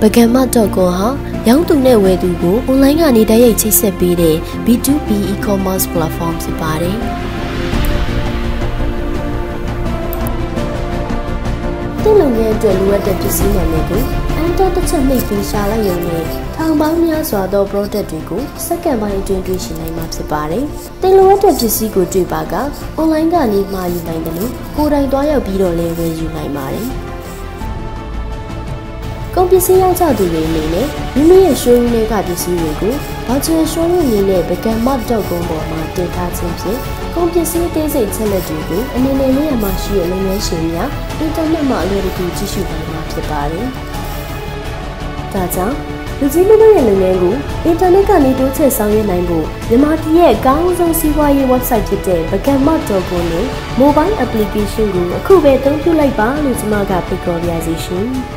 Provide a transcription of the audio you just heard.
bagamma.com ဟာရောင်းသူနဲ့ဝယ်သူကို online ကနေတိုက်ရိုက်ချိတ်ဆက်ပေးတဲ့ B2B e-commerce platform ဖြစ်ပါတယ်။တင်လုံရဲ့အတွက်လိုအပ်တဲ့ပစ္စည်းမှန်တွေကိုအန်တာတစ်ချက်နှိပ်ပြီးရှာလိုက်ရုံနဲ့ထောင်ပေါင်းများစွာသော product တွေကိုစက္ကန့်ပိုင်းအတွင်းတွေ့ရှိနိုင်မှာဖြစ်ပါတယ်။တင်လိုအပ်တဲ့ပစ္စည်းကိုတွေ့ပါက online ကနေမှာယူနိုင်တယ်လို့ကိုယ်တိုင်သွားရောက်ပြီးတော့လည်းဝယ်ယူနိုင်ပါတယ်။ကုန် ပစ္စည်းရောင်းချသူတွေအနေနဲ့မိမိရဲ့ showroom တွေကပစ္စည်းတွေကို virtual showroom အနေနဲ့ becamart.com ပေါ်မှာတင်ထားခြင်းဖြင့်ကုန်ပစ္စည်းသေးစိတ်ချက်လက်တွေကိုအနေနဲ့နေရာမှာရှိတဲ့လုပ်ငန်းရှင်များအင်တာနက်မှာအလွယ်တကူကြည့်ရှုနိုင်မှာဖြစ်ပါတယ်။ဒါကြောင့်လူကြီးလူငယ်ရဲ့လုပ်ငန်းကိုအင်တာနက်ကနေတိုးချဲ့ဆောင်ရွက်နိုင်ဖို့မြန်မာပြည်ရဲ့အကောင်းဆုံးစီးပွားရေး website ဖြစ်တဲ့ becamart.com နဲ့ mobile application ကိုအခုပဲအသုံးပြုလိုက်ပါလို့ကျွန်မကဖိတ်ခေါ်ပါရစေရှင်။